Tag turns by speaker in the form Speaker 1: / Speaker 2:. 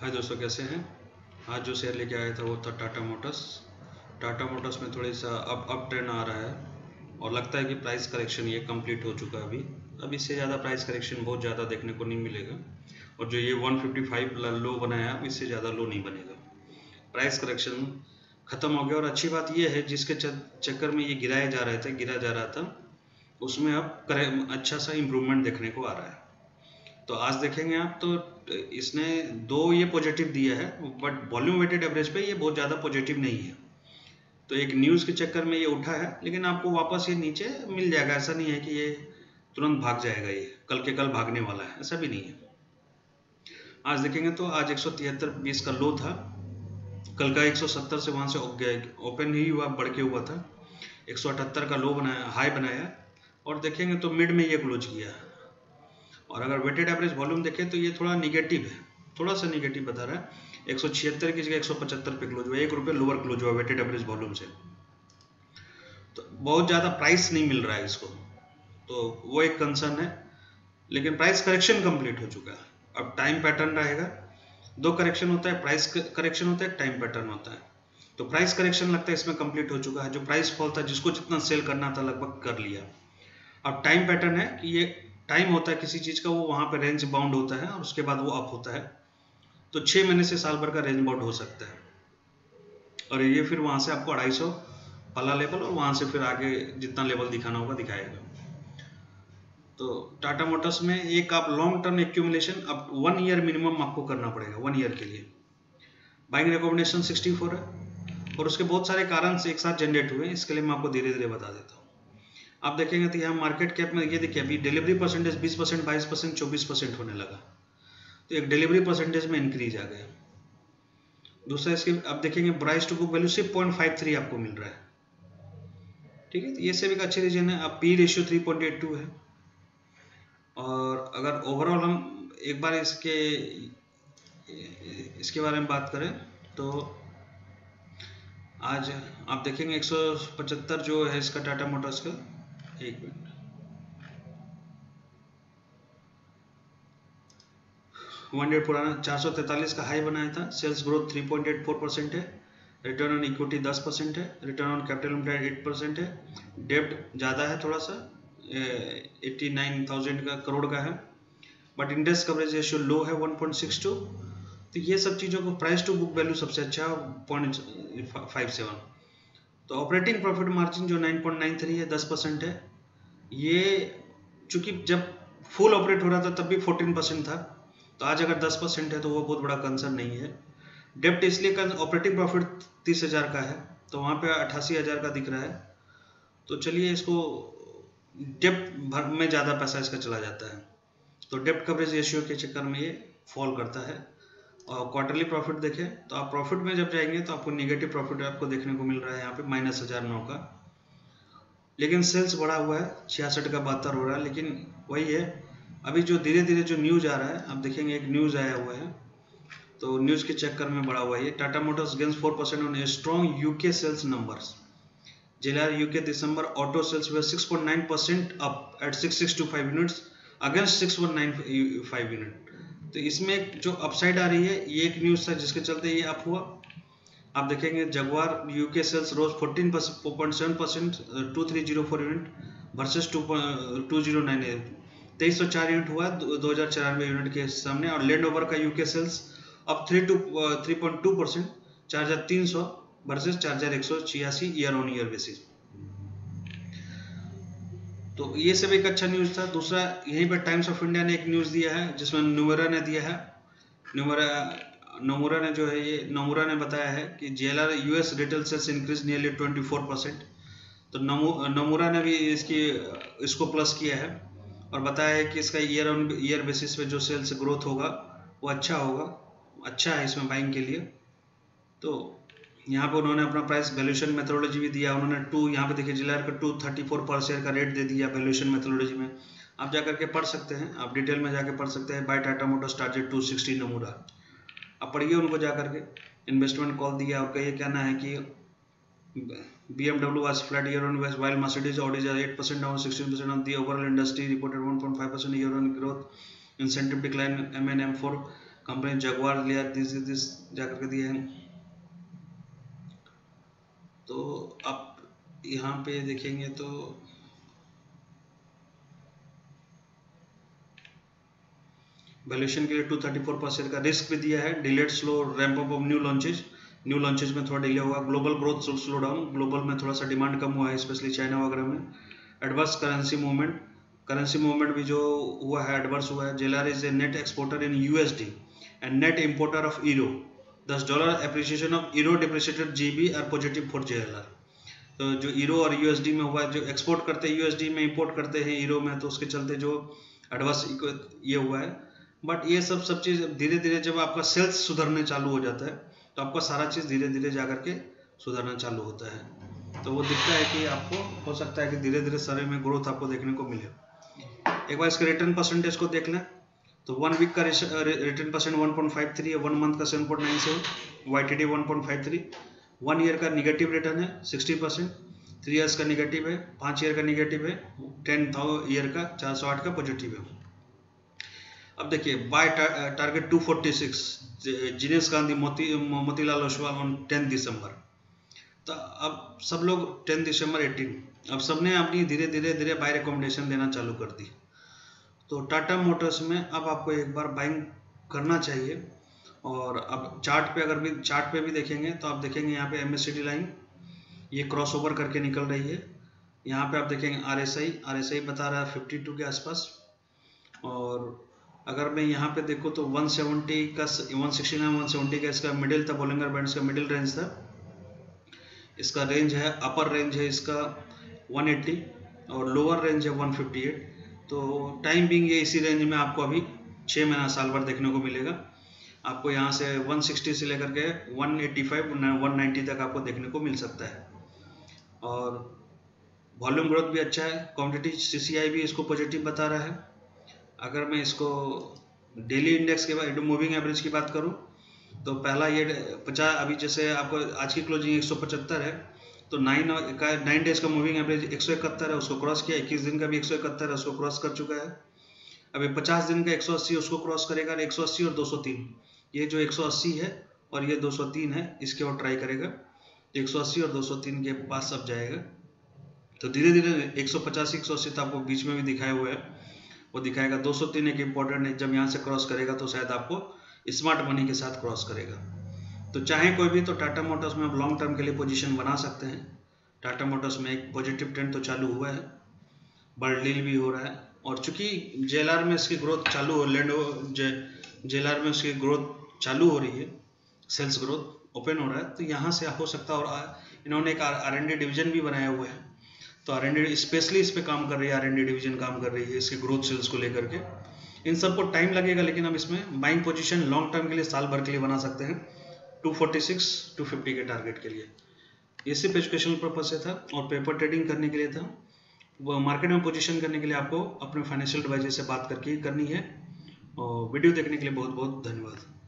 Speaker 1: हाय दोस्तों, कैसे हैं? आज जो शेयर लेके आया था वो था टाटा मोटर्स टाटा मोटर्स में थोड़ी सा अप अप ट्रेंड आ रहा है और लगता है कि प्राइस करेक्शन ये कंप्लीट हो चुका है अभी। अब इससे ज़्यादा प्राइस करेक्शन बहुत ज़्यादा देखने को नहीं मिलेगा और जो ये 155 लो बनाया अब इससे ज़्यादा लो नहीं बनेगा। प्राइस करेक्शन ख़त्म हो गया और अच्छी बात यह है, जिसके चक्कर में ये गिराया जा रहा था, गिरा जा रहा था, उसमें अब अच्छा सा इम्प्रूवमेंट देखने को आ रहा है। तो आज देखेंगे आप तो इसने दो ये पॉजिटिव दिया है बट वॉल्यूम वेटेड एवरेज पे ये बहुत ज़्यादा पॉजिटिव नहीं है। तो एक न्यूज़ के चक्कर में ये उठा है, लेकिन आपको वापस ये नीचे मिल जाएगा। ऐसा नहीं है कि ये तुरंत भाग जाएगा, ये कल के कल भागने वाला है, ऐसा भी नहीं है। आज देखेंगे तो आज एक सौ बीस का लो था। कल का 170 से वहाँ से ओपन ही हुआ, बढ़ के हुआ था। 178 का लो बनाया हाई बनाया। और देखेंगे तो मिड में ये क्लोज किया और अगर वेटेड एवरेज वॉल्यूम देखें तो ये थोड़ा निगेटिव है, थोड़ा सा निगेटिव बता रहा है। एक सौ छिहत्तर की जगह एक सौ पचहत्तर पे क्लोज हुआ, एक रुपये लोअर क्लोज हुआ वेटेड एवरेज वॉल्यूम से। तो बहुत ज़्यादा प्राइस नहीं मिल रहा है इसको। तो वो एक कंसर्न है, लेकिन प्राइस करेक्शन कंप्लीट हो चुका है। अब टाइम पैटर्न रहेगा। दो करेक्शन होता है प्राइस करेक्शन होता है टाइम पैटर्न होता है। तो प्राइस करेक्शन लगता है, इसमें कंप्लीट हो चुका है। जो प्राइस फॉल था, जिसको जितना सेल करना था, लगभग कर लिया। अब टाइम पैटर्न है कि ये टाइम होता है किसी चीज़ का, वो वहाँ पे रेंज बाउंड होता है और उसके बाद वो अप होता है। तो छः महीने से साल भर का रेंज बाउंड हो सकता है। और ये फिर वहाँ से आपको अढ़ाई सौ पहला लेवल और वहाँ से फिर आगे जितना लेवल दिखाना होगा, दिखाएगा। तो टाटा मोटर्स में एक आप लॉन्ग टर्म एक्यूमुलेशन अब वन ईयर मिनिमम आपको करना पड़ेगा वन ईयर के लिए। बाइंग रिकॉमेंडेशन 64 है। और उसके बहुत सारे कारण एक साथ जनरेट हुए इसके लिए मैं आपको धीरे धीरे बता देता हूँ। आप देखेंगे तो यहाँ मार्केट कैप में, ये देखिए, अभी डिलीवरी परसेंटेज 20 परसेंट बाईस परसेंट चौबीस परसेंट होने लगा। तो एक डिलीवरी परसेंटेज में इंक्रीज आ गया। दूसरा, इसके, आप देखेंगे प्राइस टू बुक वैल्यू सिर्फ़ पॉइंट फाइव थ्री आपको मिल रहा है। ठीक है तो ये सब एक अच्छे रीजन है। अब P ratio three point eight two है। और अगर ओवरऑल हम एक बार इसके इसके बारे में बात करें तो आज आप देखेंगे 175 जो है इसका टाटा मोटर्स का। एक मिनट। डेट पुराना 443 का हाई बनाया था। सेल्स ग्रोथ 3.84 परसेंट है। रिटर्न ऑन इक्विटी 10 परसेंट है। रिटर्न ऑन कैपिटल 8 परसेंट है। डेप्ट ज़्यादा है थोड़ा सा एट्टी नाइन थाउज़ेंड का, करोड़ का है। But interest coverage ratio low है 1.62 तो ये सब चीज़ों को प्राइस टू बुक वैल्यू सबसे अच्छा पॉइंट फाइव सेवन तो ऑपरेटिंग प्रॉफिट मार्जिन जो 9.93 है 10 परसेंट है। ये चूँकि जब फुल ऑपरेट हो रहा था, तब भी 14 परसेंट था। तो आज अगर 10 परसेंट है तो वो बहुत बड़ा कंसर्न नहीं है। डेप्ट इसलिए ऑपरेटिंग प्रॉफिट तीस हज़ार का है तो वहाँ पे अट्ठासी हज़ार का दिख रहा है। तो चलिए इसको डेप्ट भर में ज़्यादा पैसा इसका चला जाता है। तो डेप्ट कवरेज रेशियो के चक्कर में ये फॉल करता है। और क्वार्टरली प्रॉफिट देखें तो आप प्रॉफिट में जब जाएँगे तो आपको निगेटिव प्रॉफिट आपको देखने को मिल रहा है यहाँ पे, माइनस हज़ार नौ का। लेकिन सेल्स बढ़ा हुआ है, छियासठ का बहत्तर हो रहा है, लेकिन वही है, अभी जो धीरे धीरे जो न्यूज़ आ रहा है, आप देखेंगे एक न्यूज़ आया हुआ है तो न्यूज़ के चक्कर में बढ़ा हुआ है Tata motors gains four percent on strong UK sales numbers JLR UK December auto sales were 6.9% up at 6625 units against 6195 unit. तो इसमें जो अपसाइड आ रही है, ये एक न्यूज़ था जिसके चलते ये अप हुआ आप देखेंगे Jaguar UK sales rose 14 point seven percent two three zero four unit versus two two zero nine तेईस सौ चार यूनिट हुआ दो हज़ार चौरानवे यूनिट के सामने और लैंड ओवर का यूके सेल्स अब three two three point two percent चार हज़ार तीन सौ वर्सेज चार हज़ार एक सौ छियासी ईयर ऑन ईयर बेसिस तो ये सब एक अच्छा न्यूज़ था। दूसरा, यहीं पर टाइम्स ऑफ़ इंडिया ने एक न्यूज़ दिया है, जिसमें नुमरा ने दिया है। नुमरा नोमुरा ने जो है ये, नमूरा ने बताया है कि J US retail sales increase nearly 24 percent तो नमूरा ने भी इसकी, इसको प्लस किया है और बताया है कि इसका ईयर ऑन ईयर बेसिस पे जो सेल्स ग्रोथ होगा, वो अच्छा होगा अच्छा है इसमें बाइंग के लिए. तो यहाँ पे उन्होंने अपना प्राइस वैल्यूशन मेथोडोलॉजी भी दिया, उन्होंने टू यहाँ पे देखिए जिलार का two thirty four per share का रेट दे दिया वैल्यूशन मेथोडोलॉजी में. आप जा करके पढ़ सकते हैं, आप डिटेल में जाके पढ़ सकते हैं, buy Tata motors target two sixty Nomura. आप पढ़िए उनको जा करके इन्वेस्टमेंट कॉल दिया आपका ये कहना है कि BMW was flat year on west while Mercedes Audis eight percent down sixteen percent on the overall industry reported one point five percent year on growth incentive decline M N M four company Jaguar लिया this this जा करके दिए हैं। तो आप यहाँ पे देखेंगे तो वैल्यूएशन के लिए 234 परसेंट का रिस्क भी दिया है। Delayed slow ramp up of new launches new launches में थोड़ा डिले हुआ। Global growth slow down global में थोड़ा सा डिमांड कम हुआ है स्पेशली चाइना वगैरह में। Adverse currency movement currency movement भी जो हुआ है एडवर्स हुआ है। JLR is a net exporter in USD and net importer of euro thus dollar appreciation of euro depreciated GB are positive for JLR तो जो ईरो और यूएसडी में हुआ है, जो एक्सपोर्ट करते हैं यूएसडी में इम्पोर्ट करते हैं ईरो में तो उसके चलते जो एडवर्स ये हुआ है। बट ये सब सब चीज़ धीरे धीरे जब आपका सेल्स सुधरने चालू हो जाता है तो आपका सारा चीज़ धीरे धीरे जा करके सुधरना चालू होता है। तो वो दिखता है कि आपको, हो सकता है कि धीरे धीरे सारे में ग्रोथ आपको देखने को मिले। एक बार इसके रिटर्न परसेंटेज को देख लें तो वन वीक का return percent one point five three है वन मंथ का seven point nine seven Y T D one point five three one year का निगेटिव रिटर्न है सिक्सटी परसेंट थ्री ईयर्स का निगेटिव है, पाँच ईयर का negative है टेन ईयर का चार सौ आठ का पॉजिटिव है। अब देखिए bye target 246 Jinesh Gandhi Moti Motilal Oswal on tenth दिसंबर तो अब सब लोग टेंथ दिसंबर 18 अब सबने अपनी धीरे धीरे धीरे बाय रिकमेंडेशन देना चालू कर दी. तो टाटा मोटर्स में अब आपको एक बार बाइंग करना चाहिए. और अब चार्ट पे अगर भी चार्ट पे भी देखेंगे तो आप देखेंगे यहाँ पे एम लाइन ये क्रॉस ओवर करके निकल रही है. यहाँ पे आप देखेंगे R S I R S I बता रहा है फिफ्टी टू के आसपास. और अगर मैं यहाँ पे देखूँ तो 170 का 169 170 का इसका मिडिल था बोलेंगर बैंड का मिडिल रेंज था। इसका रेंज है अपर रेंज है इसका 180 और लोअर रेंज है 158 तो टाइम बिंग ये इसी रेंज में आपको अभी छः महीना, साल भर देखने को मिलेगा। आपको यहाँ से 160 से लेकर के 185 190 तक आपको देखने को मिल सकता है। और वॉल्यूम ग्रोथ भी अच्छा है क्वान्टिटी सी भी इसको पॉजिटिव बता रहा है। अगर मैं इसको डेली इंडेक्स के बाद मूविंग एवरेज की बात करूँ तो पहला ये, पचास, अभी जैसे आपको आज की क्लोजिंग एक सौ पचहत्तर है तो नाइन का नाइन डेज़ का मूविंग एवरेज एक सौ इकहत्तर है, उसको क्रॉस किया, इक्कीस दिन का भी एक सौ इकहत्तर है, उसको क्रॉस कर चुका है। अभी पचास दिन का एक सौ अस्सी, उसको क्रॉस करेगा एक सौ अस्सी और दो सौ तीन। ये जो एक सौ अस्सी है और ये दो सौ तीन है, इसके और ट्राई करेगा। एक सौ अस्सी और दो सौ तीन के पास सब जाएगा। तो धीरे धीरे एक सौ पचासी, एक सौ अस्सी तो आपको बीच में भी दिखाए हुए हैं। वो दिखाएगा 203 एक इम्पोर्टेंट है, जब यहाँ से क्रॉस करेगा तो शायद आपको स्मार्ट मनी के साथ क्रॉस करेगा। तो चाहे कोई भी तो टाटा मोटर्स में आप लॉन्ग टर्म के लिए पोजीशन बना सकते हैं। टाटा मोटर्स में एक पॉजिटिव ट्रेंड तो चालू हुआ है। बर्ड डील भी हो रहा है। और चूँकि जेलआर में इसकी ग्रोथ चालू हो लैंड जेलआर में उसकी ग्रोथ चालू हो रही है सेल्स ग्रोथ ओपन हो रहा है तो यहाँ से हो सकता है और इन्होंने एक आर एन डी डिवीज़न भी बनाया हुआ है। तो आर एन स्पेशली इस पर काम कर रही है आर एन डिवीज़न काम कर रही है, इसके ग्रोथ सेल्स को लेकर के। इन सबको टाइम लगेगा, लेकिन हम इसमें बाइंग पोजीशन लॉन्ग टर्म के लिए, साल भर के लिए बना सकते हैं। 246 250 के टारगेट के लिए। ये सिर्फ़ एजुकेशनल पर्पज से था, और पेपर ट्रेडिंग करने के लिए था। वो मार्केट में पोजीशन करने के लिए आपको अपने फाइनेंशियल एडवाइजर से बात करके करनी है। और वीडियो देखने के लिए बहुत बहुत धन्यवाद।